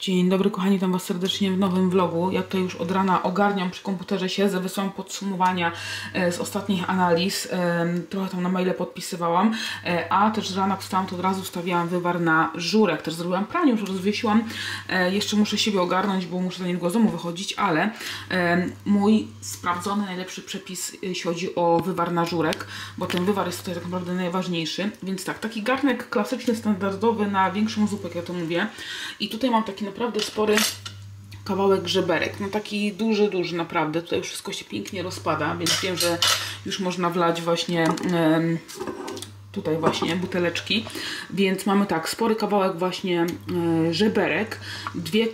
Dzień dobry kochani, witam Was serdecznie w nowym vlogu. Ja tutaj już od rana ogarniam przy komputerze, siedzę, wysyłam podsumowania e, z ostatnich analiz. E, trochę tam na maile podpisywałam, e, a też z rana wstałam, to od razu stawiałam wywar na żurek. Też zrobiłam pranie, już rozwiesiłam. Jeszcze muszę siebie ogarnąć, bo muszę do niego z domu wychodzić, ale mój sprawdzony, najlepszy przepis, jeśli chodzi o wywar na żurek, bo ten wywar jest tutaj tak naprawdę najważniejszy. Więc tak, taki garnek klasyczny, standardowy na większą zupę, jak ja to mówię. I tutaj mam taki naprawdę spory kawałek żeberek. No taki duży, duży naprawdę. Tutaj już wszystko się pięknie rozpada, więc wiem, że już można wlać właśnie tutaj właśnie buteleczki. Więc mamy tak, spory kawałek właśnie e, żeberek, dwie,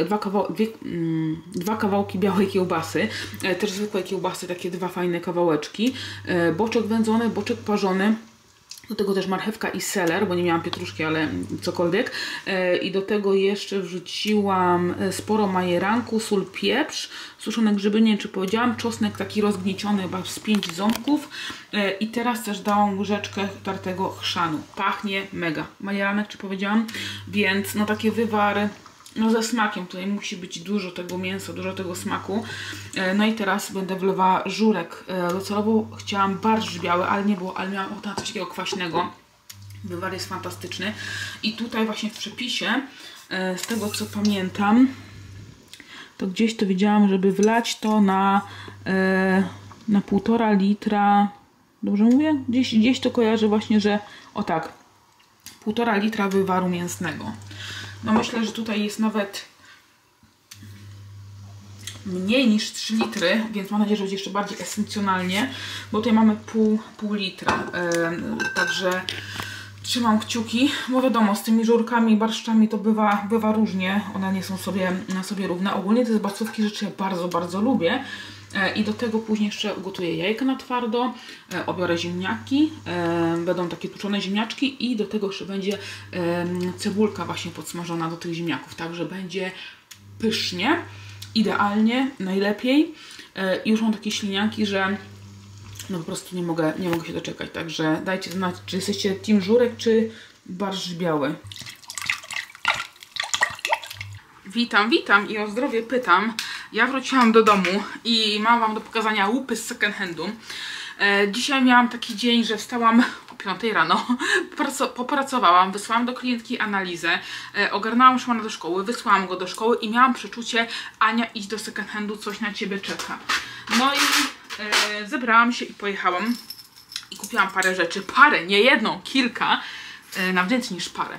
e, dwa, kawał, dwie, mm, dwa kawałki białej kiełbasy, e, też zwykłe kiełbasy, takie dwa fajne kawałeczki, boczek wędzony, boczek parzony, do tego też marchewka i seler, bo nie miałam pietruszki, ale cokolwiek. E, I do tego jeszcze wrzuciłam e, sporo majeranku, sól, pieprz, suszone grzyby, nie wiem czy powiedziałam, czosnek taki rozgnieciony chyba z 5 ząbków. E, I teraz też dałam łyżeczkę tartego chrzanu. Pachnie mega. Majeranek czy powiedziałam, więc no takie wywary no ze smakiem, tutaj musi być dużo tego mięsa, dużo tego smaku. E, No i teraz będę wlewała żurek. E, Docelowo chciałam barszcz biały, ale nie było, ale miałam ochotę na coś takiego kwaśnego. Wywar jest fantastyczny. I tutaj właśnie w przepisie, e, z tego co pamiętam, to gdzieś to widziałam, żeby wlać to na, na półtora litra, dobrze mówię? Gdzieś, gdzieś to kojarzę właśnie, że o tak, półtora litra wywaru mięsnego. No myślę, że tutaj jest nawet mniej niż 3 litry, więc mam nadzieję, że będzie jeszcze bardziej esencjonalnie, bo tutaj mamy pół, pół litra, Em, także trzymam kciuki, bo wiadomo, z tymi żurkami i barszczami to bywa, bywa różnie, one nie są sobie, sobie równe. Ogólnie te zbacówki rzeczy ja bardzo, bardzo lubię. E, I do tego później jeszcze ugotuję jajka na twardo, e, obiorę ziemniaki, e, będą takie tłuczone ziemniaczki i do tego jeszcze będzie cebulka właśnie podsmażona do tych ziemniaków, także będzie pysznie, idealnie, najlepiej. I już mam takie ślinianki, że no po prostu nie mogę, nie mogę się doczekać, także dajcie znać, czy jesteście team żurek, czy barszcz biały. Witam, witam i o zdrowie pytam. Ja wróciłam do domu i mam Wam do pokazania łupy z second handu. E, dzisiaj miałam taki dzień, że wstałam o 5 rano, popraco- popracowałam, wysłałam do klientki analizę, e, ogarnęłam do szkoły, wysłałam go do szkoły i miałam przeczucie, Ania idź do second handu, coś na Ciebie czeka. No i e, zebrałam się i pojechałam i kupiłam parę rzeczy, parę, nie jedną, kilka, e, nawet więcej niż parę.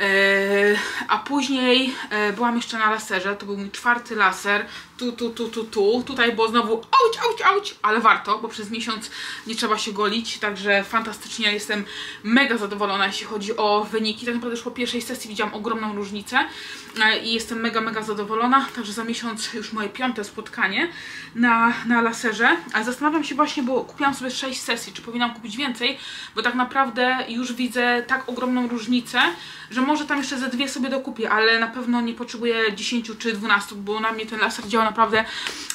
E, a później e, byłam jeszcze na laserze, to był mój czwarty laser, tu, tu, tu, tu, tu, tutaj było znowu auć, auć, auć, ale warto, bo przez miesiąc nie trzeba się golić, także fantastycznie, jestem mega zadowolona, jeśli chodzi o wyniki, tak naprawdę już po pierwszej sesji widziałam ogromną różnicę e, i jestem mega, mega zadowolona, także za miesiąc już moje piąte spotkanie na, na laserze, ale zastanawiam się właśnie, bo kupiłam sobie 6 sesji, czy powinnam kupić więcej, bo tak naprawdę już widzę tak ogromną różnicę, że może tam jeszcze ze dwie sobie dokupię, ale na pewno nie potrzebuję 10 czy 12, bo na mnie ten laser działa naprawdę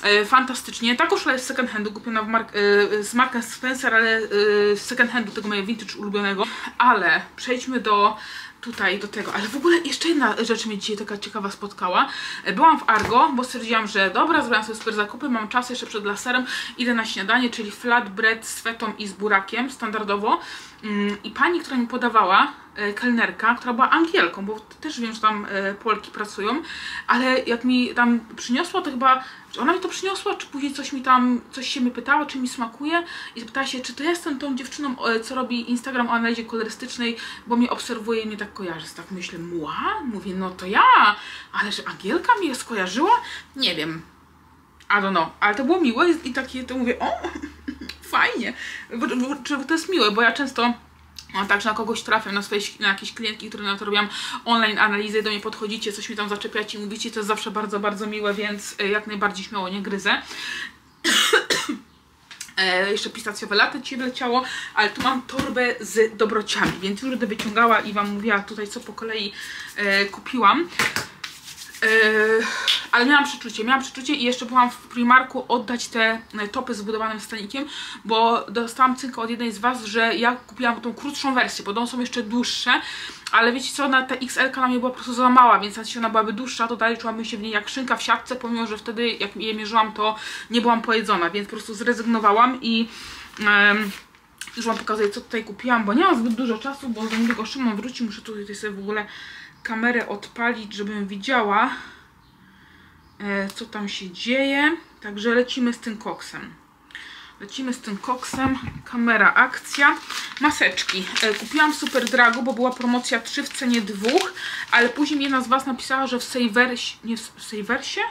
e, fantastycznie. Ta koszula jest z second handu, kupiona mark, e, z Marka Spencer, ale e, z second handu, tego mojego vintage ulubionego. Ale przejdźmy do tutaj do tego, ale w ogóle jeszcze jedna rzecz mnie dzisiaj taka ciekawa spotkała. E, Byłam w Argo, bo stwierdziłam, że dobra, zrobiłam sobie super zakupy, mam czas jeszcze przed laserem, idę na śniadanie, czyli flatbread z fetą i z burakiem, standardowo. Mm, I pani, która mi podawała, e, kelnerka, która była Angielką, bo też wiem, że tam e, Polki pracują, ale jak mi tam przyniosła, to chyba, ona mi to przyniosła, czy później coś mi tam, coś się mnie pytała, czy mi smakuje i zapytała się, czy to jestem tą dziewczyną, co robi Instagram o analizie kolorystycznej, bo mnie obserwuje i mnie tak kojarzy. Tak myślę, mła? Mówię, no to ja, ale że Angielka mnie skojarzyła? Nie wiem. I don't know, ale to było miłe i, takie, to mówię, o, fajnie, bo, bo, to jest miłe, bo ja często mam tak, że na kogoś trafiam, na, swoje, na jakieś klientki, które na to robią online analizy, do mnie podchodzicie, coś mi tam zaczepiacie i mówicie, to jest zawsze bardzo, bardzo miłe, więc y, jak najbardziej śmiało nie gryzę. E, jeszcze pistacjowe latte ci wleciało, ale tu mam torbę z dobrociami, więc już będę wyciągała i Wam mówiła tutaj, co po kolei e, kupiłam. Yy, ale miałam przeczucie, miałam przeczucie i jeszcze byłam w Primarku oddać te e, topy z budowanym stanikiem, bo dostałam cynkę od jednej z Was, że ja kupiłam tą krótszą wersję, bo one są jeszcze dłuższe, ale wiecie co, na ta XL na mnie była po prostu za mała, więc jeśli ona byłaby dłuższa, to dalej czułabym się w niej jak szynka w siatce, pomimo, że wtedy jak je mierzyłam, to nie byłam pojedzona, więc po prostu zrezygnowałam i... Um, już Wam pokazuję, co tutaj kupiłam, bo nie mam zbyt dużo czasu, bo za niedługo Szymon wróci. Muszę tutaj sobie w ogóle kamerę odpalić, żebym widziała, e, co tam się dzieje. Także lecimy z tym koksem. Lecimy z tym koksem. Kamera, akcja. Maseczki. E, kupiłam Super Dragu, bo była promocja 3 w cenie 2, ale później jedna z Was napisała, że w Saversie... Nie, w Saversie?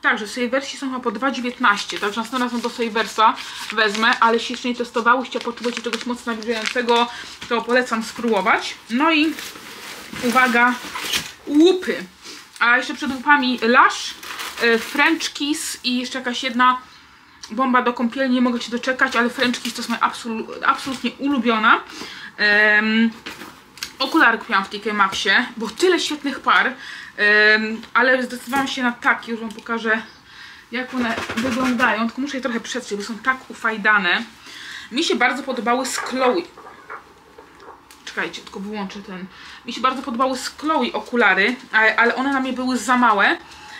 Tak, że Saversi są chyba po 2,19, także następnym razem do Saversa wezmę, ale jeśli jeszcze nie testowałyście, a potrzebujecie czegoś mocno nawilżającego, to polecam spróbować. No i uwaga, łupy. A jeszcze przed łupami Lush, y, French Kiss i jeszcze jakaś jedna bomba do kąpieli, nie mogę się doczekać, ale French Kiss to jest moja absolu absolutnie ulubiona. Um, okulary kupiłam w TK Maxie, bo tyle świetnych par, ale zdecydowałam się na takie, już Wam pokażę jak one wyglądają, tylko muszę je trochę przetrzeć, bo są tak ufajdane. Mi się bardzo podobały z Chloe. Czekajcie, tylko wyłączę ten. Mi się bardzo podobały z Chloe okulary, ale one na mnie były za małe.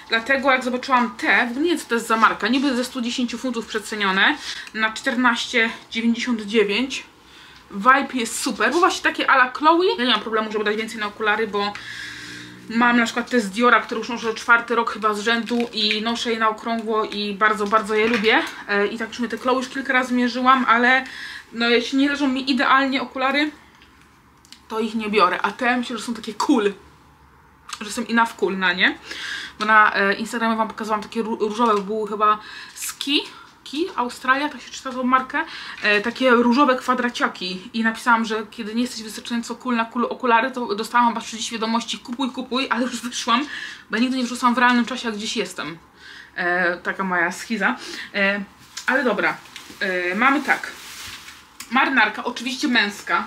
Dlatego jak zobaczyłam te, nie wiem co to jest za marka, niby ze 110 funtów przecenione na 14,99 Vibe jest super, bo właśnie takie ala Chloe. Ja nie mam problemu, żeby dać więcej na okulary, bo Mam na przykład te z Diora, które już noszę czwarty rok chyba z rzędu i noszę je na okrągło i bardzo, bardzo je lubię. E, I tak już te Chloe już kilka razy mierzyłam, ale no jeśli nie leżą mi idealnie okulary, to ich nie biorę. A te myślę, że są takie cool, że są enough cool na nie. Bo na e, Instagramie wam pokazałam takie różowe, były chyba ski Australia, tak się czyta tą markę, e, takie różowe kwadraciaki i napisałam, że kiedy nie jesteś wystarczająco cool na cool okulary, to dostałam aż 30 wiadomości kupuj, kupuj, ale już wyszłam, bo ja nigdy nie wrzucam w realnym czasie, jak gdzieś jestem. E, taka moja schiza. E, ale dobra, e, mamy tak. Marynarka, oczywiście męska.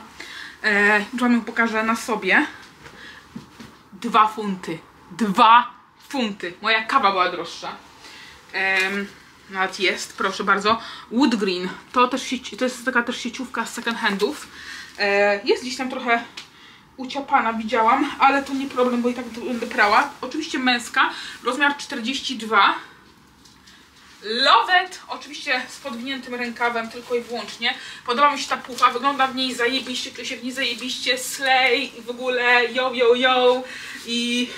E, ją pokażę na sobie. Dwa funty. Dwa funty. Moja kawa była droższa. Nawet jest, proszę bardzo. Wood Green. To, też to jest taka też sieciówka z second handów. E, jest gdzieś tam trochę uciapana, widziałam, ale to nie problem, bo i tak będę prała. Oczywiście męska, rozmiar 42. Love it! Oczywiście z podwiniętym rękawem tylko i wyłącznie. Podoba mi się ta pufa, wygląda w niej zajebiście, czuję się w niej zajebiście, slay i w ogóle yo yo yo i,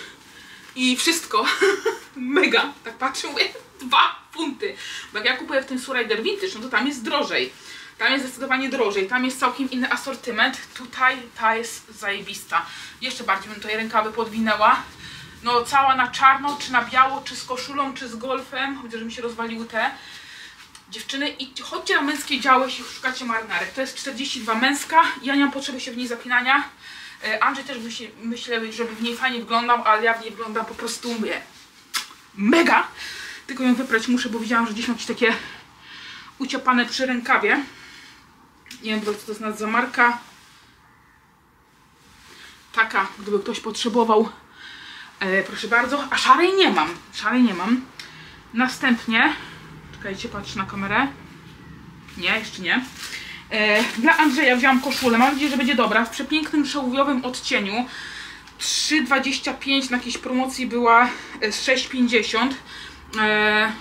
i wszystko. Mega, tak patrzę, mówię, dwa funty. Bo jak ja kupuję w tym Surrider Vintage, no to tam jest drożej. Tam jest zdecydowanie drożej, tam jest całkiem inny asortyment. Tutaj ta jest zajebista. Jeszcze bardziej bym tutaj rękawy podwinęła. No cała na czarno, czy na biało, czy z koszulą, czy z golfem. Chociaż mi się rozwaliły te. Dziewczyny, i chodźcie na męskie działy, jeśli szukacie marynarek. To jest 42 męska. Ja nie mam potrzeby się w niej zapinania. E, Andrzej też się, myślę, żeby w niej fajnie wyglądał, ale ja w niej wyglądam po prostu mówię, mega. Tylko ją wyprać muszę, bo widziałam, że gdzieś mam jakieś takie uciapane przy rękawie. Nie wiem, co to jest za marka. Taka, gdyby ktoś potrzebował. E, proszę bardzo. A szarej nie mam. Szarej nie mam. Następnie, czekajcie, patrzę na kamerę. Nie, jeszcze nie. E, dla Andrzeja wziąłam koszulę. Mam nadzieję, że będzie dobra. W przepięknym, szałwiowym odcieniu. 3,25 na jakiejś promocji była z 6,50. E,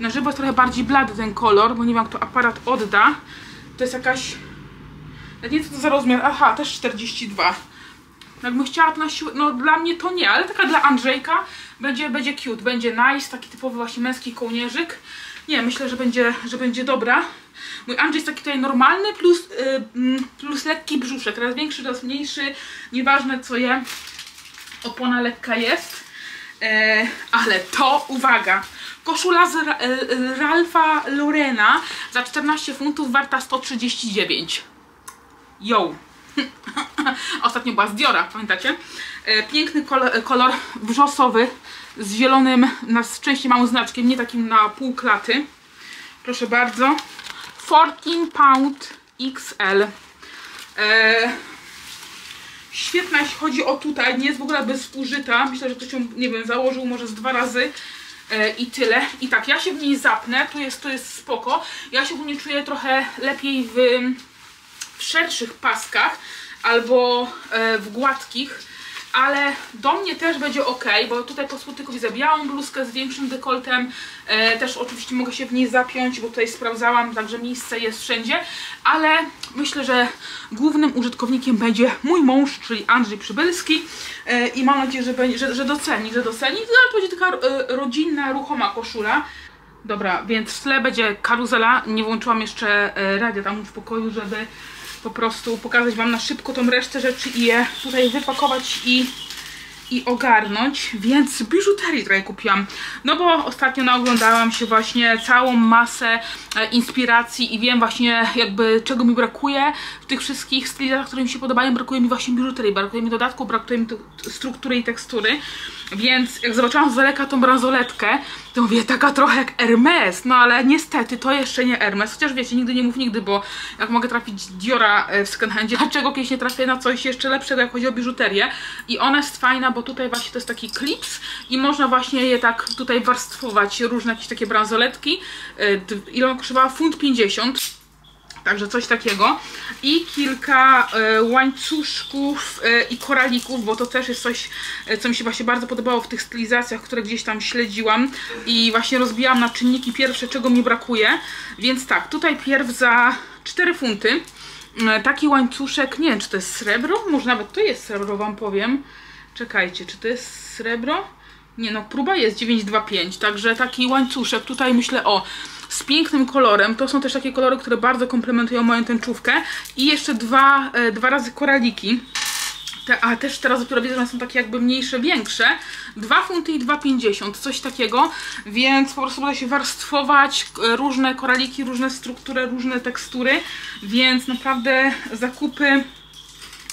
na żywo jest trochę bardziej blady ten kolor, bo nie wiem jak to aparat odda. To jest jakaś... Ja nie co to za rozmiar. Aha, też 42. Jakbym chciała to na siłę... No dla mnie to nie, ale taka dla Andrzejka będzie, będzie cute, będzie nice, taki typowy właśnie męski kołnierzyk. Nie, myślę, że będzie, że będzie dobra. Mój Andrzej jest taki tutaj normalny, plus, yy, plus lekki brzuszek. Raz większy, raz mniejszy. Nieważne co je. Opona lekka jest. E, ale to, uwaga, koszula z Ra e, Ralfa Lorena za 14 funtów warta 139. Yo! Ostatnio była z Diora, pamiętacie? E, piękny kolor, kolor wrzosowy z zielonym, na szczęście małym znaczkiem, nie takim na pół klaty. Proszę bardzo. 14 pound XL. E, świetna, jeśli chodzi o tutaj, nie jest w ogóle bezużyta. Myślę, że ktoś ją, nie wiem, założył może z dwa razy e, i tyle. I tak, ja się w niej zapnę, to jest, to jest spoko. Ja się w niej czuję trochę lepiej w, w szerszych paskach albo e, w gładkich ale do mnie też będzie ok, bo tutaj po tylko widzę białą bluzkę z większym dekoltem, e, też oczywiście mogę się w niej zapiąć, bo tutaj sprawdzałam, także miejsce jest wszędzie, ale myślę, że głównym użytkownikiem będzie mój mąż, czyli Andrzej Przybylski e, i mam nadzieję, że, będzie, że, że doceni, że doceni, to będzie taka rodzinna, ruchoma koszula. Dobra, więc w tle będzie karuzela, nie włączyłam jeszcze radia tam w pokoju, żeby po prostu pokazać Wam na szybko tą resztę rzeczy i je tutaj wypakować i, i ogarnąć, więc biżuterii tutaj kupiłam, no bo ostatnio naoglądałam się właśnie całą masę e, inspiracji i wiem właśnie jakby czego mi brakuje w tych wszystkich stylach, które mi się podobają, brakuje mi właśnie biżuterii, brakuje mi dodatku, brakuje mi struktury i tekstury, więc jak zobaczyłam z daleka tą bransoletkę, to mówię, taka trochę jak Hermes, no ale niestety to jeszcze nie Hermes, chociaż wiecie, nigdy nie mów nigdy, bo jak mogę trafić Diora e, w second dlaczego kiedyś nie trafię na coś jeszcze lepszego, jak chodzi o biżuterię? I ona jest fajna, bo tutaj właśnie to jest taki klips i można właśnie je tak tutaj warstwować, różne jakieś takie bransoletki, e, ile ona kosztowała? Funt 50 Także coś takiego. I kilka e, łańcuszków e, i koralików, bo to też jest coś, co mi się właśnie bardzo podobało w tych stylizacjach, które gdzieś tam śledziłam. I właśnie rozbijałam na czynniki pierwsze, czego mi brakuje. Więc tak, tutaj pierw za 4 funty. Taki łańcuszek, nie wiem czy to jest srebro, może nawet to jest srebro, wam powiem. Czekajcie, czy to jest srebro? Nie no, próba jest 925, także taki łańcuszek, tutaj myślę o z pięknym kolorem. To są też takie kolory, które bardzo komplementują moją tęczówkę. I jeszcze dwa, e, dwa razy koraliki. Te, a też teraz dopiero widzę, że są takie jakby mniejsze, większe. 2 funty i 2,50, coś takiego. Więc po prostu będę się warstwować, różne koraliki, różne struktury, różne tekstury. Więc naprawdę zakupy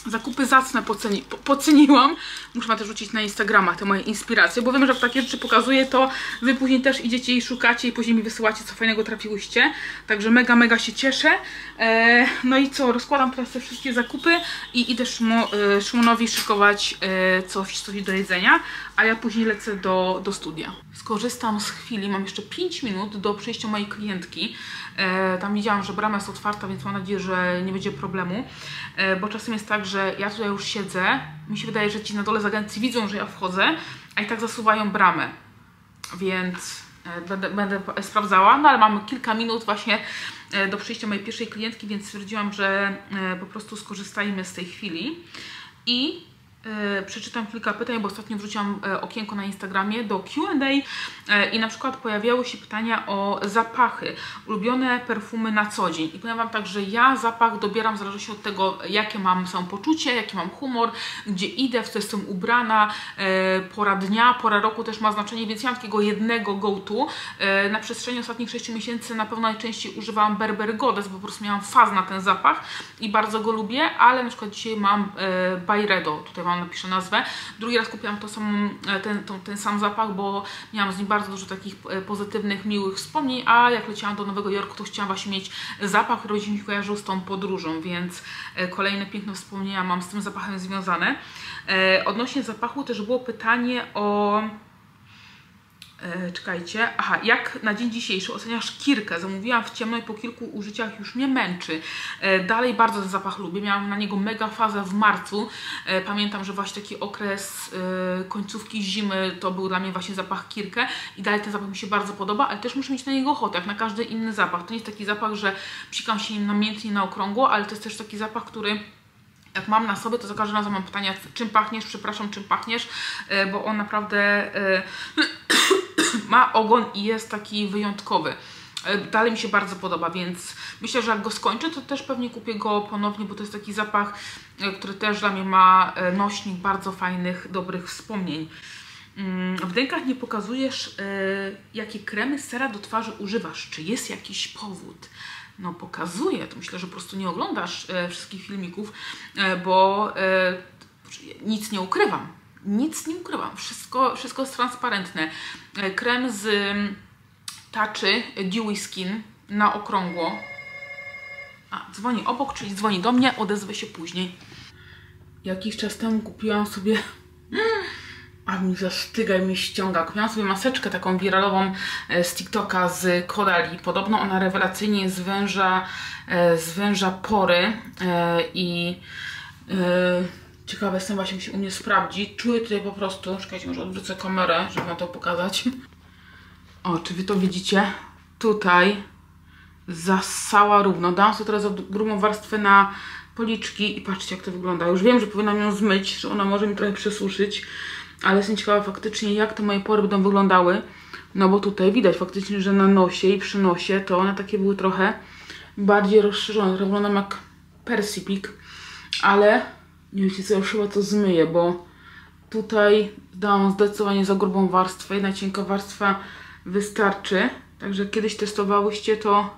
Zakupy zacne poceni po poceniłam. Muszę też rzucić na Instagrama te moje inspiracje, bo wiem, że jak takie rzeczy pokazuję, to wy później też idziecie i szukacie i później mi wysyłacie, co fajnego trafiłyście. Także mega, mega się cieszę. E, no i co, rozkładam teraz te wszystkie zakupy i idę Szymo, e, Szymonowi szykować e, coś, coś do jedzenia, a ja później lecę do, do studia. Skorzystam z chwili, mam jeszcze 5 minut do przyjścia mojej klientki. E, tam widziałam, że brama jest otwarta, więc mam nadzieję, że nie będzie problemu. E, bo czasem jest tak, że ja tutaj już siedzę, mi się wydaje, że ci na dole z agencji widzą, że ja wchodzę, a i tak zasuwają bramę. Więc e, będę, będę sprawdzała, no ale mamy kilka minut właśnie do przyjścia mojej pierwszej klientki, więc stwierdziłam, że po prostu skorzystajmy z tej chwili. I przeczytam kilka pytań, bo ostatnio wrzuciłam e, okienko na Instagramie do Q&A e, i na przykład pojawiały się pytania o zapachy, ulubione perfumy na co dzień. I powiem Wam tak, że ja zapach dobieram w zależności od tego, jakie mam samopoczucie, jaki mam humor, gdzie idę, w co jestem ubrana, pora dnia, pora roku też ma znaczenie, więc ja mam takiego jednego go-to. Na przestrzeni ostatnich 6 miesięcy na pewno najczęściej używałam Berber Goddess, bo po prostu miałam faz na ten zapach i bardzo go lubię, ale na przykład dzisiaj mam Byredo, tutaj mam Wam napiszę nazwę. Drugi raz kupiłam to sam, e, ten, ten sam zapach, bo miałam z nim bardzo dużo takich e, pozytywnych, miłych wspomnień, a jak leciałam do Nowego Jorku, to chciałam właśnie mieć zapach, który mi kojarzył z tą podróżą, więc e, kolejne piękne wspomnienia mam z tym zapachem związane. Odnośnie zapachu też było pytanie o E, czekajcie, aha, jak na dzień dzisiejszy oceniasz kirkę? Zamówiłam w ciemno i po kilku użyciach już mnie męczy. E, dalej bardzo ten zapach lubię, miałam na niego mega fazę w marcu. E, pamiętam, że właśnie taki okres końcówki zimy to był dla mnie właśnie zapach kirkę i dalej ten zapach mi się bardzo podoba, ale też muszę mieć na niego ochotę, jak na każdy inny zapach. To nie jest taki zapach, że psikam się nim namiętnie na okrągło, ale to jest też taki zapach, który jak mam na sobie, to za każdym razem mam pytania, czym pachniesz, przepraszam, czym pachniesz, bo on naprawdę ma ogon i jest taki wyjątkowy. E, dalej mi się bardzo podoba, więc myślę, że jak go skończę, to też pewnie kupię go ponownie, bo to jest taki zapach, e, który też dla mnie ma e, nośnik bardzo fajnych, dobrych wspomnień. Mm, w dękach nie pokazujesz, jakie kremy sera do twarzy używasz. Czy jest jakiś powód? No pokazuję, to myślę, że po prostu nie oglądasz wszystkich filmików, bo nic nie ukrywam nic nie ukrywam, wszystko, wszystko jest transparentne. E, krem z mm, Taczy Dewy Skin na okrągło. A, dzwoni obok, czyli dzwoni do mnie, odezwę się później. jakiś czas temu kupiłam sobie a mi zastyga i mi ściąga. Kupiłam sobie maseczkę taką wiralową e, z TikToka z Korali. Podobno ona rewelacyjnie zwęża, e, zwęża pory e, i ciekawe jestem właśnie, się u mnie sprawdzi. Czuję tutaj po prostu, czekajcie, może odwrócę kamerę, żeby wam to pokazać. O, czy wy to widzicie? Tutaj zasała równo. Dałam sobie teraz grubą warstwę na policzki i patrzcie jak to wygląda. Już wiem, że powinnam ją zmyć, że ona może mi trochę przesuszyć ale jestem ciekawa faktycznie jak te moje pory będą wyglądały. No bo tutaj widać faktycznie, że na nosie i przy nosie to one takie były trochę bardziej rozszerzone. Trochę wyglądam jak persipik, ale nie wiecie co, już chyba to zmyję, bo tutaj dałam zdecydowanie za grubą warstwę. Jedna cienka warstwa wystarczy. Także kiedyś testowałyście to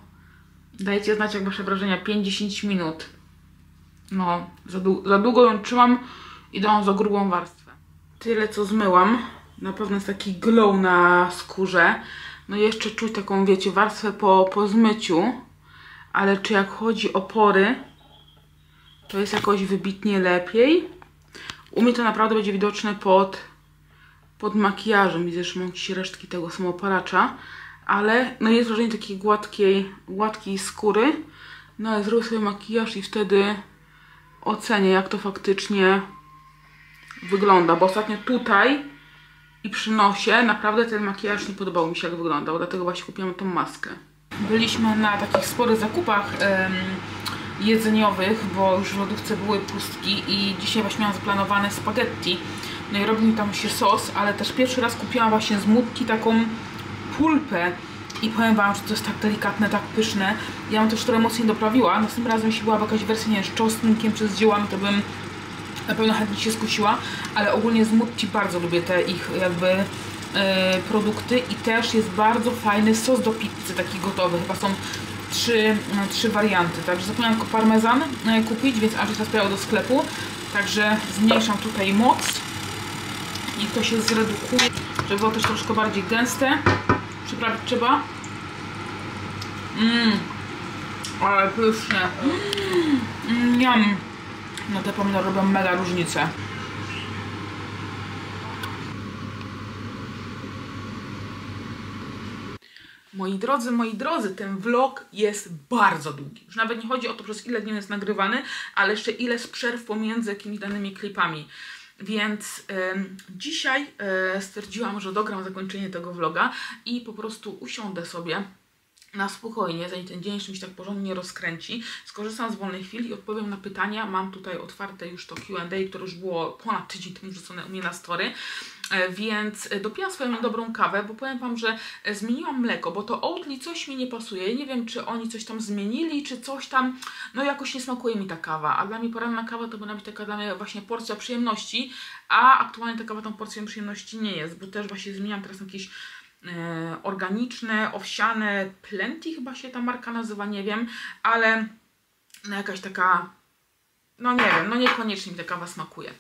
dajcie znać jak wasze wrażenia. 5-10 minut. No, za, za długo ją trzymam i dałam za grubą warstwę. Tyle co zmyłam. Na pewno jest taki glow na skórze. No jeszcze czuć taką, wiecie, warstwę po, po zmyciu. Ale czy jak chodzi o pory, to jest jakoś wybitnie lepiej. U mnie to naprawdę będzie widoczne pod, pod makijażem. Widzę, że mam jakieś resztki tego samopalacza. Ale no jest wrażenie takiej gładkiej, gładkiej skóry. No ale zrobię sobie makijaż i wtedy ocenię, jak to faktycznie wygląda, bo ostatnio tutaj i przy nosie naprawdę ten makijaż nie podobał mi się jak wyglądał, dlatego właśnie kupiłam tą maskę. Byliśmy na takich sporych zakupach jedzeniowych, bo już w lodówce były pustki i dzisiaj właśnie miałam zaplanowane spaghetti. No i robi mi tam się sos, ale też pierwszy raz kupiłam właśnie z mutki taką pulpę i powiem Wam, że to jest tak delikatne, tak pyszne. Ja bym też trochę mocniej doprawiła. Następnym razem, jeśli byłaby jakaś wersja, nie wiem, z czosnkiem czy z dziełami, to bym na pewno chętnie się skusiła, ale ogólnie z Mutti bardzo lubię te ich jakby e, produkty i też jest bardzo fajny sos do pizzy, taki gotowy, chyba są trzy, e, trzy warianty, także zapomniałam tylko parmezan e, kupić, więc aż teraz do sklepu, także zmniejszam tutaj moc i to się zredukuje, żeby było też troszkę bardziej gęste, przyprawić trzeba. Mmm, ale pyszne. Mmm, no te pomidory robią mega różnicę. Moi drodzy, moi drodzy, ten vlog jest bardzo długi. Już nawet nie chodzi o to, przez ile dni jest nagrywany, ale jeszcze ile z przerw pomiędzy jakimiś danymi klipami. Więc dzisiaj y, stwierdziłam, że dogram zakończenie tego vloga i po prostu usiądę sobie na spokojnie, zanim ten dzień jeszcze mi się tak porządnie rozkręci, skorzystam z wolnej chwili i odpowiem na pytania. Mam tutaj otwarte już to Q&A, które już było ponad tydzień temu rzucone u mnie na story, e, więc e, dopijam swoją dobrą kawę, bo powiem Wam, że e, zmieniłam mleko, bo to Oatly coś mi nie pasuje. Nie wiem, czy oni coś tam zmienili, czy coś tam, no jakoś nie smakuje mi ta kawa, a dla mnie poranna kawa to powinna być taka dla mnie właśnie porcja przyjemności, a aktualnie ta kawa tą porcją przyjemności nie jest, bo też właśnie zmieniam teraz jakieś organiczne, owsiane, Plenty chyba się ta marka nazywa, nie wiem, ale no jakaś taka, no nie wiem, no niekoniecznie mi ta kawa smakuje.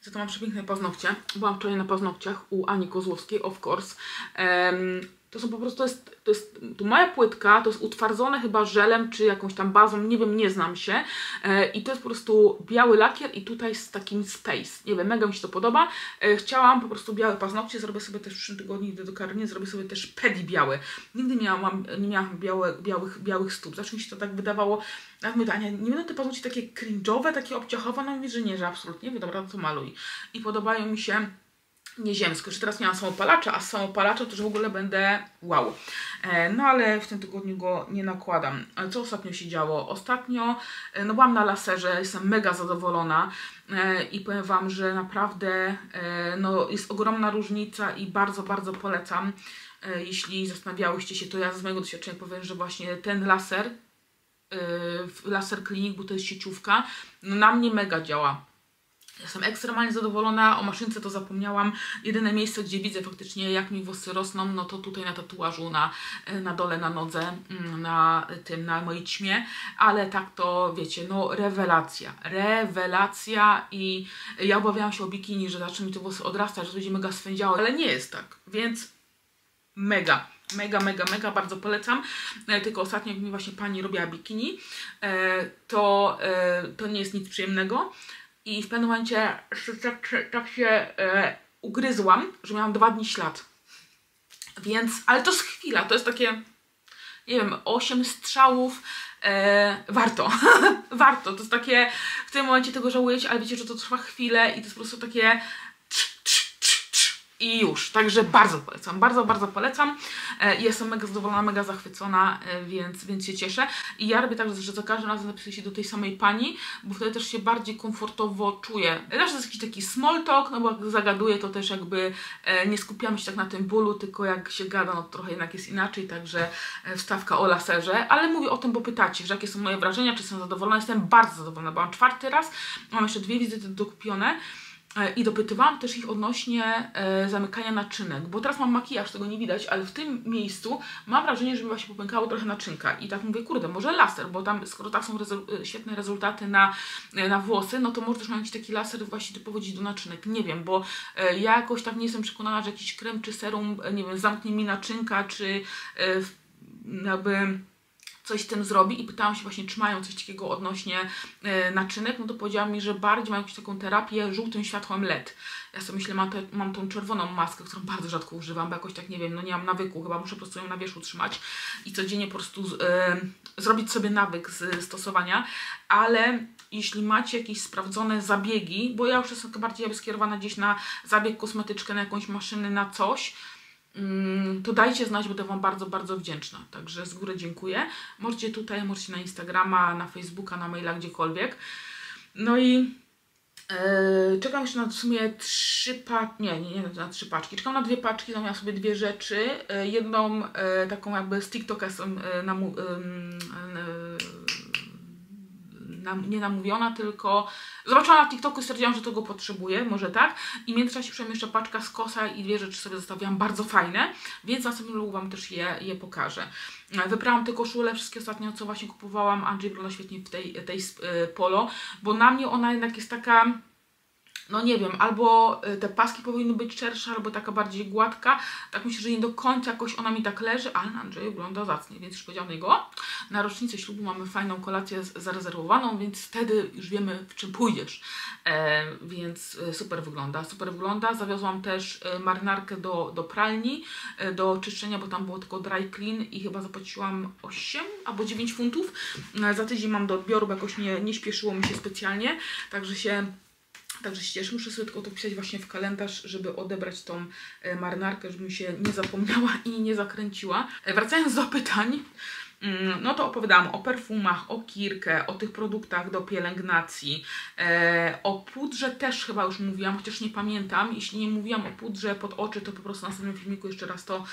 Za to mam przepiękne paznokcie. Byłam wczoraj na paznokciach u Ani Kozłowskiej, of course. Um, to są po prostu, to jest, to jest tu moja płytka, to jest utwardzone chyba żelem czy jakąś tam bazą, nie wiem, nie znam się. E, I to jest po prostu biały lakier i tutaj z takim space. Nie wiem, mega mi się to podoba. E, chciałam po prostu białe paznokcie, zrobię sobie też w przyszłym tygodniu, idę do karnie, zrobię sobie też pedi białe. Nigdy nie miałam, nie miałam białe, białych, białych stóp. Zawsze mi się to tak wydawało, nawet mówię, Ania, nie będą te paznokcie takie cringe'owe, takie obciachowe? No mówię, że nie, że absolutnie. Mówię, dobra, to maluj. I podobają mi się nieziemsko. Już teraz miałam samopalacza, a samopalacza to już w ogóle będę wow. E, no ale w tym tygodniu go nie nakładam. Co ostatnio się działo? Ostatnio e, no byłam na laserze, jestem mega zadowolona e, i powiem Wam, że naprawdę no, jest ogromna różnica i bardzo, bardzo polecam. Jeśli zastanawiałyście się, to ja z mojego doświadczenia powiem, że właśnie ten laser, laser klinik, bo to jest sieciówka, no na mnie mega działa Jestem ekstremalnie zadowolona, o maszynce to zapomniałam. Jedyne miejsce, gdzie widzę faktycznie jak mi włosy rosną, no to tutaj na tatuażu na, na dole na nodze, mm, na tym, na mojej ćmie, ale tak to wiecie, no rewelacja, rewelacja i ja obawiałam się o bikini, że zacznie mi te włosy odrastać, że będzie mega swędziało, ale nie jest tak, więc mega. Mega, mega, mega, bardzo polecam. E, tylko ostatnio, jak mi właśnie pani robiła bikini, e, to, e, to nie jest nic przyjemnego i w pewnym momencie tak, tak się e, ugryzłam, że miałam dwa dni ślad. Więc, ale to jest chwila, to jest takie, nie wiem, 8 strzałów, e, warto, warto, to jest takie, w tym momencie tego żałujecie, ale wiecie, że to trwa chwilę i to jest po prostu takie i już. Także bardzo polecam, bardzo, bardzo polecam. E, jestem mega zadowolona, mega zachwycona, e, więc, więc się cieszę. I ja robię tak, że za każdym razem zapisuję się do tej samej pani, bo wtedy też się bardziej komfortowo czuję. Też to jest jakiś taki small talk, no bo jak zagaduję, to też jakby e, nie skupiamy się tak na tym bólu, tylko jak się gada, no trochę jednak jest inaczej, także wstawka o laserze. Ale mówię o tym, bo pytacie, że jakie są moje wrażenia, czy jestem zadowolona. Jestem bardzo zadowolona, bo mam czwarty raz, mam jeszcze dwie wizyty dokupione. E, I dopytywałam też ich odnośnie e, zamykania naczynek, bo teraz mam makijaż, tego nie widać, ale w tym miejscu mam wrażenie, że mi właśnie popękało trochę naczynka. I tak mówię, kurde, może laser, bo tam, skoro tak są e, świetne rezultaty na, na włosy, no to może też mam jakiś taki laser właśnie typowo do naczynek. Nie wiem, bo ja jakoś tak nie jestem przekonana, że jakiś krem czy serum, nie wiem, zamknie mi naczynka, czy jakby coś z tym zrobi i pytałam się właśnie, czy mają coś takiego odnośnie e, naczynek, no to powiedziała mi, że bardziej mają jakąś taką terapię żółtym światłem LED. Ja sobie myślę, mam, te, mam tą czerwoną maskę, którą bardzo rzadko używam, bo jakoś tak nie wiem, no nie mam nawyku, chyba muszę po prostu ją na wierzchu trzymać i codziennie po prostu e, zrobić sobie nawyk z stosowania, ale jeśli macie jakieś sprawdzone zabiegi, bo ja już jestem bardziej skierowana gdzieś na zabieg kosmetyczkę, na jakąś maszynę, na coś, to dajcie znać, będę Wam bardzo, bardzo wdzięczna. Także z góry dziękuję. Możecie tutaj, możecie na Instagrama, na Facebooka, na maila, gdziekolwiek. No i e, czekam jeszcze na w sumie trzy paczki, nie, nie, nie na trzy paczki, czekam na dwie paczki, zamiast sobie dwie rzeczy. E, jedną e, taką jakby z TikToka na, nam, nie namówiona, tylko zobaczyłam na TikToku i stwierdziłam, że tego potrzebuję, może tak. I w międzyczasie przemieszczę paczka z kosa i dwie rzeczy sobie zostawiłam bardzo fajne, więc na następnym vlogu Wam też je, je pokażę. Wybrałam te koszule, wszystkie ostatnio, co właśnie kupowałam. Andrzej wygląda świetnie w tej, tej y, polo, bo na mnie ona jednak jest taka no nie wiem, albo y, te paski powinny być szersze, albo taka bardziej gładka. Tak myślę, że nie do końca jakoś ona mi tak leży, ale na Andrzeju wygląda zacnie, więc już powiedziałam jego. Na rocznicę ślubu mamy fajną kolację zarezerwowaną, więc wtedy już wiemy, w czym pójdziesz. E, więc e, super wygląda, super wygląda. Zawiozłam też e, marynarkę do, do pralni, e, do czyszczenia, bo tam było tylko dry clean i chyba zapłaciłam 8 albo 9 funtów. Za tydzień mam do odbioru, bo jakoś nie, nie śpieszyło mi się specjalnie, także się Także się cieszę, muszę sobie tylko to wpisać właśnie w kalendarz, żeby odebrać tą e, marynarkę, żebym się nie zapomniała i nie zakręciła. E, wracając do pytań, mm, no to opowiadałam o perfumach, o kirkę, o tych produktach do pielęgnacji, e, o pudrze też chyba już mówiłam, chociaż nie pamiętam. Jeśli nie mówiłam o pudrze pod oczy, to po prostu na następnym filmiku jeszcze raz to,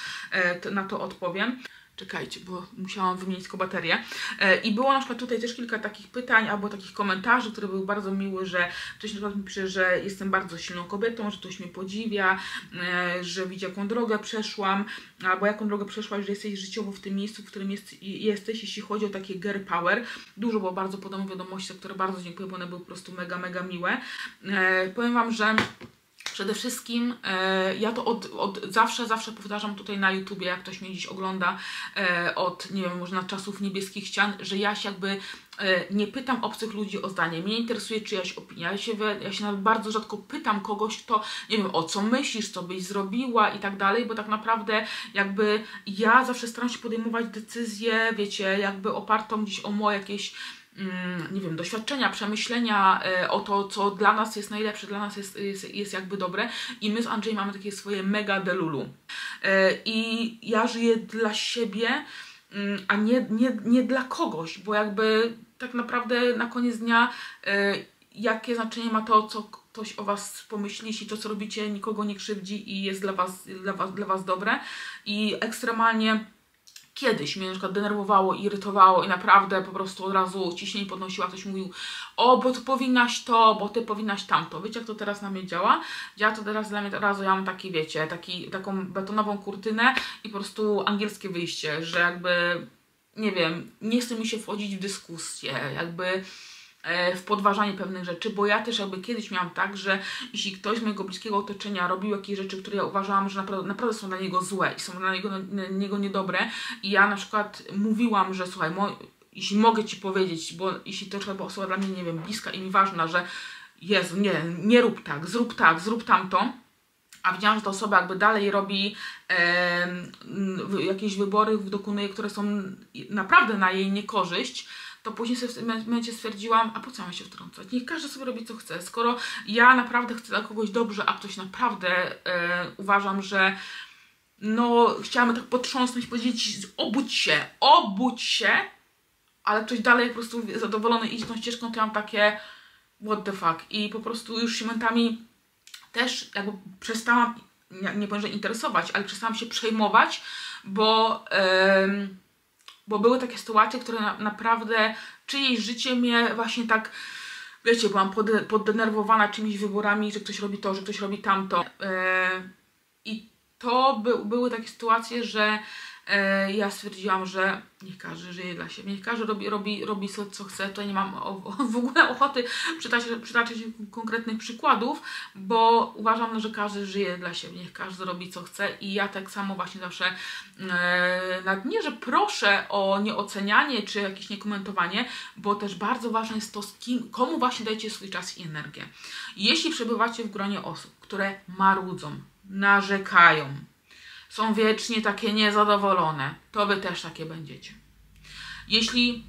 to na to odpowiem. Czekajcie, bo musiałam wymienić tylko baterię. E, I było na przykład tutaj też kilka takich pytań albo takich komentarzy, które były bardzo miłe, że ktoś na przykład mi pisze, że jestem bardzo silną kobietą, że ktoś mnie podziwia, e, że widzi jaką drogę przeszłam, albo jaką drogę przeszłaś, że jesteś życiowo w tym miejscu, w którym jest, jesteś, jeśli chodzi o takie girl power. Dużo było bardzo podobnych wiadomości, za które bardzo dziękuję, bo one były po prostu mega, mega miłe. E, powiem Wam, że Przede wszystkim e, ja to od, od zawsze, zawsze powtarzam tutaj na YouTubie, jak ktoś mnie dziś ogląda e, od, nie wiem, może na czasów niebieskich ścian, że ja się jakby e, nie pytam obcych ludzi o zdanie. Mnie interesuje czyjaś opinia. Ja się, ja się nawet bardzo rzadko pytam kogoś, kto, nie wiem, o co myślisz, co byś zrobiła i tak dalej, bo tak naprawdę jakby ja zawsze staram się podejmować decyzję, wiecie, jakby opartą gdzieś o moje jakieś nie wiem, doświadczenia, przemyślenia e, o to, co dla nas jest najlepsze, dla nas jest, jest, jest jakby dobre. I my z Andrzej mamy takie swoje mega delulu. E, I ja żyję dla siebie, mm, a nie, nie, nie dla kogoś, bo jakby tak naprawdę na koniec dnia e, jakie znaczenie ma to, co ktoś o Was pomyśli, jeśli to, co robicie, nikogo nie krzywdzi i jest dla Was, dla was, dla was dobre. I ekstremalnie kiedyś mnie na przykład denerwowało, irytowało i naprawdę po prostu od razu ciśnienie podnosiła, ktoś mówił o, bo ty powinnaś to, bo ty powinnaś tamto. Wiecie, jak to teraz na mnie działa? Działa to teraz dla mnie od razu, ja mam taki, wiecie, taki, taką betonową kurtynę i po prostu angielskie wyjście, że jakby, nie wiem, nie chce mi się wchodzić w dyskusję, jakby w podważanie pewnych rzeczy, bo ja też jakby kiedyś miałam tak, że jeśli ktoś z mojego bliskiego otoczenia robił jakieś rzeczy, które ja uważałam, że naprawdę, naprawdę są dla niego złe i są dla niego, na niego niedobre i ja na przykład mówiłam, że słuchaj, mo, jeśli mogę Ci powiedzieć, bo jeśli to była osoba dla mnie, nie wiem, bliska i mi ważna, że Jezu, nie, nie rób tak, zrób tak, zrób tamto, a widziałam, że ta osoba jakby dalej robi e, jakieś wybory, dokonuje, które są naprawdę na jej niekorzyść, to później sobie w tym momencie stwierdziłam, a po co mam się wtrącać? Niech każdy sobie robi co chce. Skoro ja naprawdę chcę dla kogoś dobrze, a ktoś naprawdę e, uważam, że no chciałam tak potrząsnąć, powiedzieć obudź się, obudź się, ale ktoś dalej po prostu zadowolony idzie tą ścieżką, to ja mam takie what the fuck i po prostu już się momentami też jakby przestałam, nie, nie powiem, że interesować, ale przestałam się przejmować, bo, ym, bo były takie sytuacje, które na, naprawdę czyjeś życie mnie właśnie tak wiecie, byłam pod, poddenerwowana czymś wyborami, że ktoś robi to, że ktoś robi tamto. Yy, I to by, były takie sytuacje, że E, ja stwierdziłam, że niech każdy żyje dla siebie, niech każdy robi, robi, robi co, co chce. Tutaj nie mam w ogóle ochoty przytaczać, przytaczać konkretnych przykładów, bo uważam, że każdy żyje dla siebie, niech każdy robi co chce i ja tak samo właśnie zawsze e, nad nie, że proszę o nieocenianie czy jakieś niekomentowanie, bo też bardzo ważne jest to, z kim, komu właśnie dajecie swój czas i energię. Jeśli przebywacie w gronie osób, które marudzą, narzekają, są wiecznie takie niezadowolone, to wy też takie będziecie. Jeśli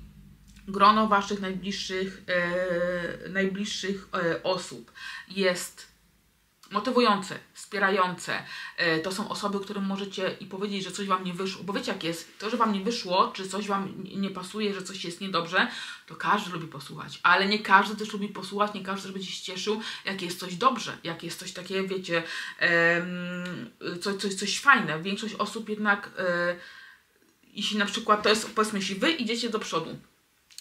grono waszych najbliższych, e, najbliższych e, osób jest motywujące, wspierające. E, to są osoby, którym możecie i powiedzieć, że coś Wam nie wyszło. Bo wiecie jak jest, to, że Wam nie wyszło, czy coś Wam nie pasuje, że coś jest niedobrze, to każdy lubi posłuchać. Ale nie każdy też lubi posłuchać, nie każdy też będzie się cieszył, jak jest coś dobrze, jak jest coś takie, wiecie, coś, coś, coś fajne. Większość osób jednak, e, jeśli na przykład to jest, powiedzmy, jeśli Wy idziecie do przodu,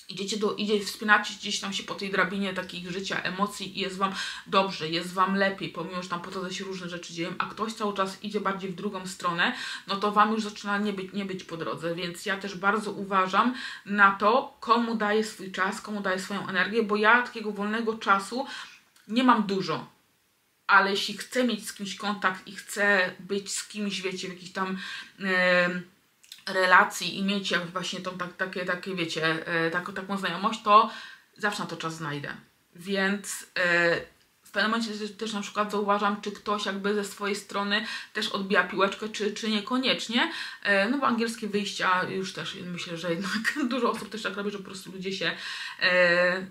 idziecie do, idzie, wspinacie gdzieś tam się po tej drabinie takich życia, emocji i jest Wam dobrze, jest Wam lepiej, pomimo, że tam po drodze się różne rzeczy dzieją, a ktoś cały czas idzie bardziej w drugą stronę, no to Wam już zaczyna nie być, nie być po drodze, więc ja też bardzo uważam na to, komu daję swój czas, komu daję swoją energię, bo ja takiego wolnego czasu nie mam dużo, ale jeśli chcę mieć z kimś kontakt i chcę być z kimś, wiecie, w jakiś tam... Yy, relacji i mieć właśnie tą tak, takie, takie wiecie, e, taką, znajomość, to zawsze na to czas znajdę. Więc e, w pewnym momencie też, też na przykład zauważam, czy ktoś jakby ze swojej strony też odbija piłeczkę, czy, czy niekoniecznie. E, no bo angielskie wyjścia już też myślę, że jednak dużo osób też tak robi, że po prostu ludzie się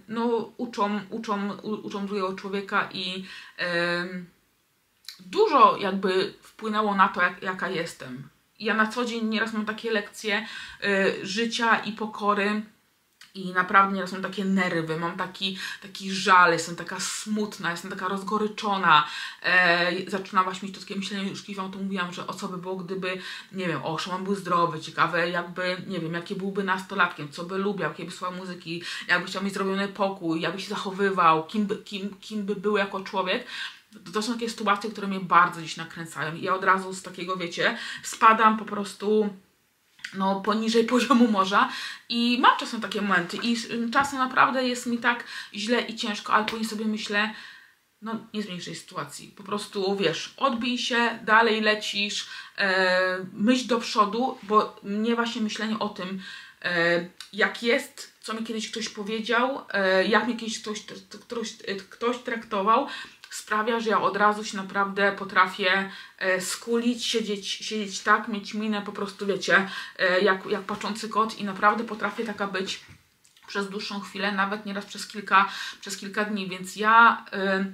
no, uczą, uczą, uczą drugiego człowieka i dużo jakby wpłynęło na to, jak, jaka jestem ja na co dzień nieraz mam takie lekcje y, życia i pokory. I naprawdę nieraz mam takie nerwy, mam taki, taki żal, jestem taka smutna, jestem taka rozgoryczona. E, zaczyna właśnie mieć to takie myślenie, już kiedyś Wam to mówiłam, że o co by było, gdyby, nie wiem, o, Szyman był zdrowy, ciekawe jakby, nie wiem, jakie byłby nastolatkiem, co by lubił, jakie by słuchał muzyki, jakby chciał mieć zrobiony pokój, jakby się zachowywał, kim by, kim, kim by był jako człowiek to są takie sytuacje, które mnie bardzo dziś nakręcają. I ja od razu z takiego, wiecie, spadam po prostu no, poniżej poziomu morza i mam czasem takie momenty i czasem naprawdę jest mi tak źle i ciężko, ale później sobie myślę, no nie zmienisz tej sytuacji. Po prostu, wiesz, odbij się, dalej lecisz, e, myśl do przodu, bo mnie właśnie myślenie o tym, e, jak jest, co mi kiedyś ktoś powiedział, e, jak mnie kiedyś ktoś, ktoś, ktoś traktował, sprawia, że ja od razu się naprawdę potrafię e, skulić, siedzieć, siedzieć tak, mieć minę po prostu, wiecie, e, jak, jak patrzący kot i naprawdę potrafię taka być przez dłuższą chwilę, nawet nieraz przez kilka, przez kilka dni, więc ja e,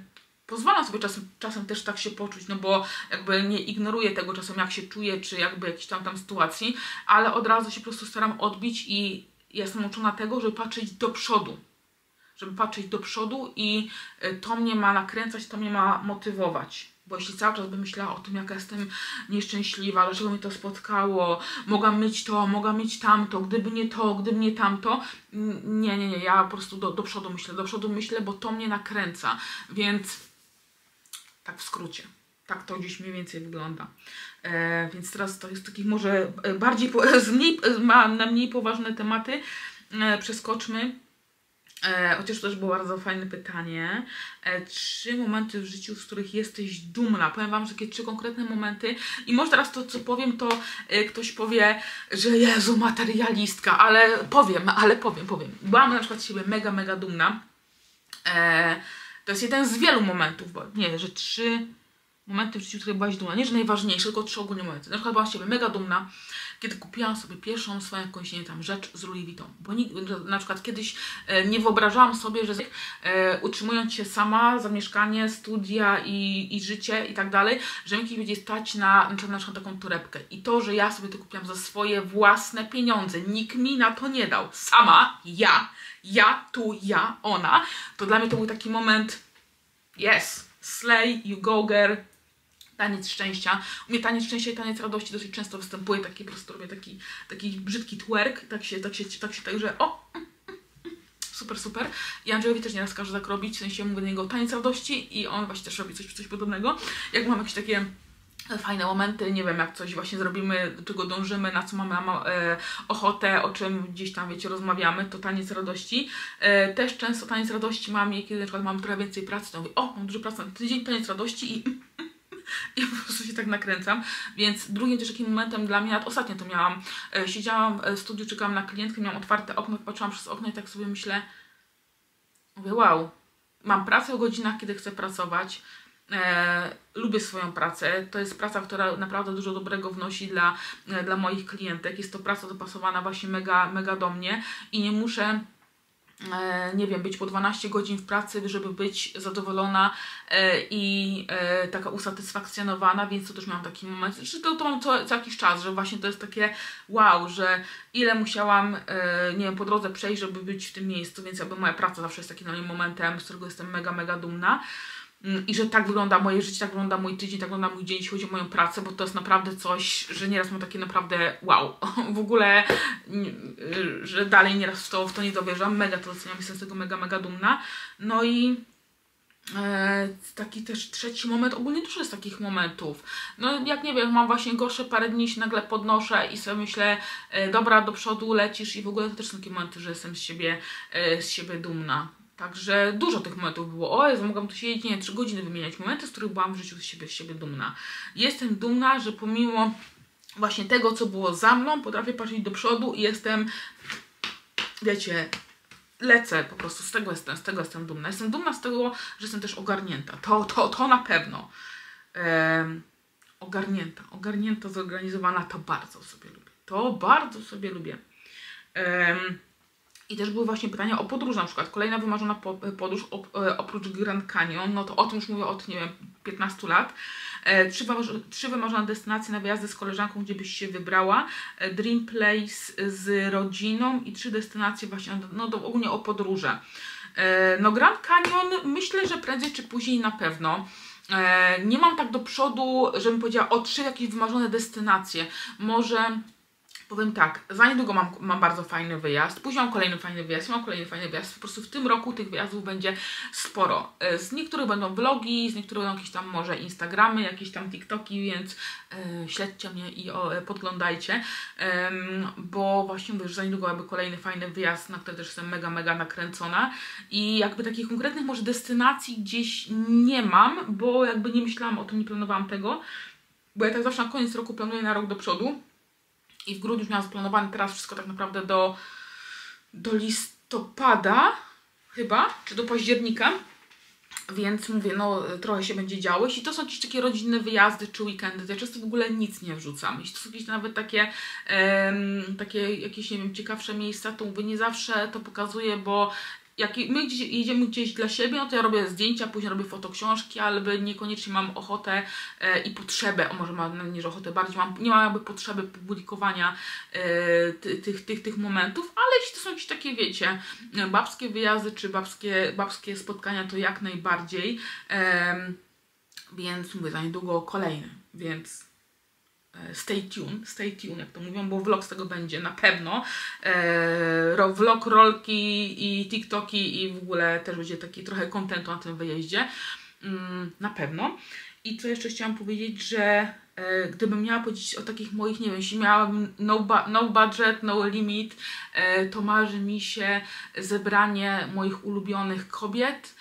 pozwalam sobie czasem, czasem też tak się poczuć, no bo jakby nie ignoruję tego czasem, jak się czuję, czy jakby jakiejś tam tam sytuacji, ale od razu się po prostu staram odbić i jestem uczona tego, żeby patrzeć do przodu żeby patrzeć do przodu i e, to mnie ma nakręcać, to mnie ma motywować. Bo jeśli cały czas bym myślała o tym, jaka jestem nieszczęśliwa, dlaczego mi to spotkało, mogłam mieć to, mogłam mieć tamto, gdyby nie to, gdyby nie tamto. Nie, nie, nie, ja po prostu do, do przodu myślę, do przodu myślę, bo to mnie nakręca. Więc tak w skrócie. Tak to gdzieś mniej więcej wygląda. E, więc teraz to jest takich może e, bardziej, z mniej, ma na mniej poważne tematy. E, przeskoczmy E, chociaż to też było bardzo fajne pytanie. E, trzy momenty w życiu, z których jesteś dumna. Powiem Wam, że takie trzy konkretne momenty. I może teraz to, co powiem, to e, ktoś powie, że Jezu, materialistka, ale powiem, ale powiem, powiem. Byłam na przykład z siebie mega, mega dumna. E, To jest jeden z wielu momentów, bo nie, że trzy momenty w życiu, które byłaś dumna. Nie, że najważniejsze, tylko trzy ogólnie momenty. Na przykład byłam z Ciebie mega dumna, kiedy kupiłam sobie pierwszą swoją jakąś, nie tam, rzecz z Louis Vuitton. Bo na przykład kiedyś e, nie wyobrażałam sobie, że e, utrzymując się sama za mieszkanie, studia i, i życie i tak dalej, że mi kiedyś będzie stać na, na, na przykład taką torebkę. I to, że ja sobie to kupiłam za swoje własne pieniądze, nikt mi na to nie dał. Sama, ja, ja, tu, ja, ona, to dla mnie to był taki moment, yes, slay, you go girl, taniec szczęścia. U mnie taniec szczęścia i taniec radości dosyć często występuje, taki po prostu robię taki, taki brzydki twerk, tak się, tak się, tak się, tak, że o, super, super. I Andrzejowi też nieraz każę tak robić, w sensie mówię do niego taniec radości i on właśnie też robi coś, coś podobnego. Jak mam jakieś takie fajne momenty, nie wiem, jak coś właśnie zrobimy, do czego dążymy, na co mamy e, ochotę, o czym gdzieś tam, wiecie, rozmawiamy, to taniec radości. E, też często taniec radości mam, kiedy na przykład mam trochę więcej pracy, to mówię, o, mam dużo pracy na tydzień, taniec radości i i po prostu się tak nakręcam. Więc drugim też takim momentem dla mnie, nawet ostatnio to miałam, e, siedziałam w studiu, czekałam na klientkę, miałam otwarte okno, patrzyłam przez okno i tak sobie myślę, mówię, wow, mam pracę o godzinach, kiedy chcę pracować, E, lubię swoją pracę. To jest praca, która naprawdę dużo dobrego wnosi dla, e, dla moich klientek. Jest to praca dopasowana właśnie mega, mega do mnie i nie muszę nie wiem, być po 12 godzin w pracy, żeby być zadowolona e, i e, taka usatysfakcjonowana, więc to też miałam taki moment, że to, to mam co, co jakiś czas, że właśnie to jest takie wow, że ile musiałam, nie wiem, po drodze przejść, żeby być w tym miejscu, więc jakby moja praca zawsze jest takim momentem, z którego jestem mega, mega dumna. Mm, i że tak wygląda moje życie, tak wygląda mój tydzień, tak wygląda mój dzień, jeśli chodzi o moją pracę, bo to jest naprawdę coś, że nieraz mam takie naprawdę wow, w ogóle, że dalej nieraz w to, w to nie dowierzam, mega to doceniam, jestem z tego mega, mega dumna. No i e, taki też trzeci moment, ogólnie dużo jest takich momentów. No jak nie wiem, mam właśnie gorsze parę dni, się nagle podnoszę i sobie myślę, e, dobra, do przodu lecisz i w ogóle to też są takie momenty, że jestem z siebie, e, z siebie dumna. Także dużo tych momentów było. O Jezu, mogłam tu siedzieć, nie 3 godziny wymieniać. Momenty, z których byłam w życiu z siebie, z siebie dumna. Jestem dumna, że pomimo właśnie tego, co było za mną, potrafię patrzeć do przodu i jestem, wiecie, lecę po prostu, z tego jestem, z tego jestem dumna. Jestem dumna z tego, że jestem też ogarnięta. To, to, to na pewno. Ehm, ogarnięta, ogarnięta, zorganizowana, to bardzo sobie lubię. To bardzo sobie lubię. Ehm, i też były właśnie pytania o podróż na przykład. Kolejna wymarzona podróż e, oprócz Grand Canyon, no to o tym już mówię od, nie wiem, 15 lat. E, trzy, wymarzone destynacje na wyjazdy z koleżanką, gdzie byś się wybrała. E, Dream Place z rodziną i trzy destynacje właśnie, no to ogólnie o podróże. No Grand Canyon myślę, że prędzej czy później na pewno. Nie mam tak do przodu, żebym powiedziała o trzy jakieś wymarzone destynacje. Może Powiem tak, za niedługo mam, mam bardzo fajny wyjazd, później mam kolejny fajny wyjazd, mam kolejny fajny wyjazd. Po prostu w tym roku tych wyjazdów będzie sporo. E, z niektórych będą vlogi, z niektórych będą jakieś tam może Instagramy, jakieś tam TikToki, więc e, śledźcie mnie i o, e, podglądajcie, e, bo właśnie mówię, że za niedługo jakby kolejny fajny wyjazd, na który też jestem mega, mega nakręcona i jakby takich konkretnych może destynacji gdzieś nie mam, bo jakby nie myślałam o tym, nie planowałam tego, bo ja tak zawsze na koniec roku planuję na rok do przodu, i w grudniu już miałam zaplanowane teraz wszystko tak naprawdę do, do listopada chyba, czy do października. Więc mówię, no trochę się będzie działo. Jeśli to są jakieś takie rodzinne wyjazdy czy weekendy, to ja często w ogóle nic nie wrzucam. Jeśli to są jakieś nawet takie, um, takie jakieś, nie wiem, ciekawsze miejsca, to mówię, nie zawsze to pokazuję, bo jak my jedziemy gdzieś dla siebie, no to ja robię zdjęcia, później robię fotoksiążki, ale niekoniecznie mam ochotę e, i potrzebę, o może mam nie, że ochotę bardziej, mam, nie mam jakby potrzeby publikowania e, tych, tych, tych momentów, ale jeśli to są jakieś takie, wiecie, babskie wyjazdy czy babskie, babskie spotkania, to jak najbardziej. Więc mówię, za niedługo kolejny, więc stay tuned, stay tuned, jak to mówią, bo vlog z tego będzie na pewno. E, vlog, rolki i TikToki i w ogóle też będzie taki trochę kontentu na tym wyjeździe. Mm, na pewno. I co jeszcze chciałam powiedzieć, że e, gdybym miała powiedzieć o takich moich, nie wiem, jeśli miałabym no, no budget, no limit, e, to marzy mi się zebranie moich ulubionych kobiet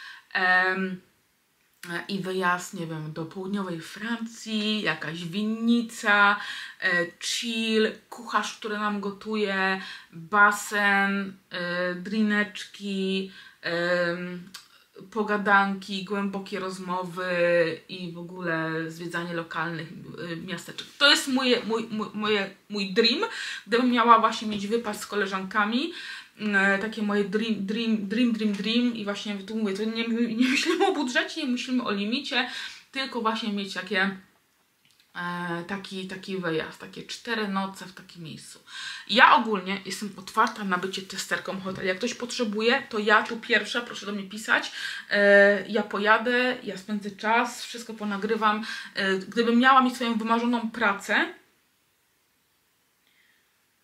i wyjazd, nie wiem, do południowej Francji, jakaś winnica, e, chill, kucharz, który nam gotuje, basen, e, drineczki, e, pogadanki, głębokie rozmowy i w ogóle zwiedzanie lokalnych miasteczek. To jest moje, mój, mój, moje, mój dream, gdybym miała właśnie mieć wypad z koleżankami, takie moje dream, dream, dream, dream, dream i właśnie tu mówię, to nie, nie myślimy o budżecie, nie myślimy o limicie, tylko właśnie mieć takie E, taki, taki wyjazd, takie cztery noce w takim miejscu. Ja ogólnie jestem otwarta na bycie testerką hotelu. Jak ktoś potrzebuje, to ja tu pierwsza, proszę do mnie pisać. E, ja pojadę, ja spędzę czas, wszystko ponagrywam. E, gdybym miała mieć swoją wymarzoną pracę,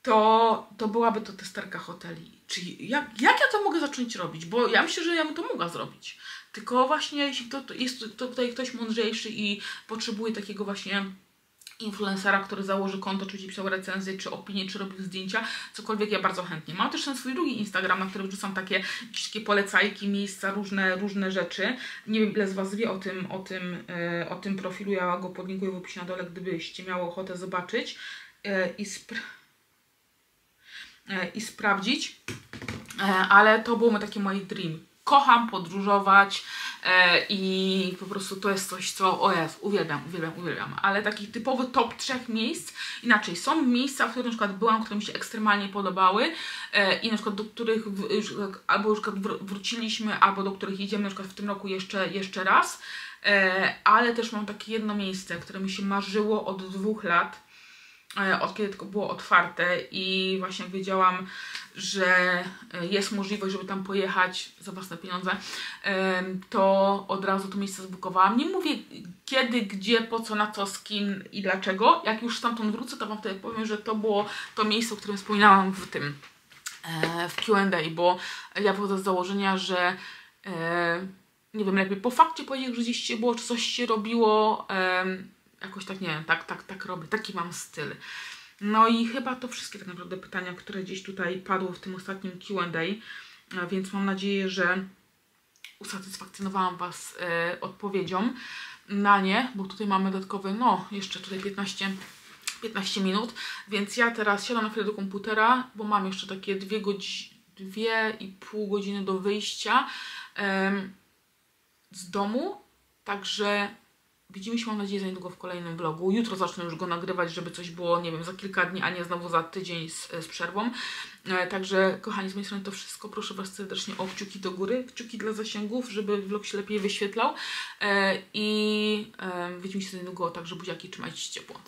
to, to byłaby to testerka hoteli. Czyli jak, jak ja to mogę zacząć robić? Bo ja myślę, że ja bym to mogła zrobić. Tylko właśnie jeśli to, to jest to tutaj ktoś mądrzejszy i potrzebuje takiego właśnie influencera, który założy konto, czy pisał recenzję, czy opinię, czy robił zdjęcia, cokolwiek ja bardzo chętnie. Mam też ten swój drugi Instagram, na którym wrzucam takie, takie polecajki, miejsca, różne, różne rzeczy. Nie wiem ile z Was wie o tym, o tym, e, o tym profilu, ja go podlinkuję w opisie na dole, gdybyście miały ochotę zobaczyć e, i, spra e, i sprawdzić. E, ale to było takie moje dream kocham podróżować e, i po prostu to jest coś, co o jest, uwielbiam, uwielbiam, uwielbiam. Ale taki typowy top trzech miejsc, inaczej, są miejsca, w których na przykład byłam, które mi się ekstremalnie podobały e, i na przykład do których już, albo już wróciliśmy, albo do których idziemy na przykład w tym roku jeszcze, jeszcze raz. E, ale też mam takie jedno miejsce, które mi się marzyło od dwóch lat, e, od kiedy tylko było otwarte i właśnie wiedziałam, że e, jest możliwość, żeby tam pojechać za własne pieniądze, to od razu to miejsce zbukowałam. Nie mówię kiedy, gdzie, po co, na co, z kim i dlaczego. Jak już stamtąd wrócę, to Wam wtedy powiem, że to było to miejsce, o którym wspominałam w tym, e, w Q&A, bo ja wychodzę z założenia, że e, nie wiem, lepiej po fakcie powiedzieć, że gdzieś się było, czy coś się robiło, jakoś tak, nie wiem, tak, tak, tak robię, taki mam styl. No i chyba to wszystkie tak naprawdę pytania, które gdzieś tutaj padły w tym ostatnim Q&A, więc mam nadzieję, że usatysfakcjonowałam Was e, odpowiedzią na nie, bo tutaj mamy dodatkowe, no jeszcze tutaj 15 15 minut, więc ja teraz siadam na chwilę do komputera, bo mam jeszcze takie dwie, godzi dwie i pół godziny do wyjścia z domu, także Widzimy się, mam nadzieję, za niedługo w kolejnym vlogu. Jutro zacznę już go nagrywać, żeby coś było, nie wiem, za kilka dni, a nie znowu za tydzień z, z przerwą. E, także, kochani, z mojej strony to wszystko. Proszę Was serdecznie o kciuki do góry, kciuki dla zasięgów, żeby vlog się lepiej wyświetlał. E, I e, widzimy się za niedługo, także buziaki, trzymajcie się ciepło.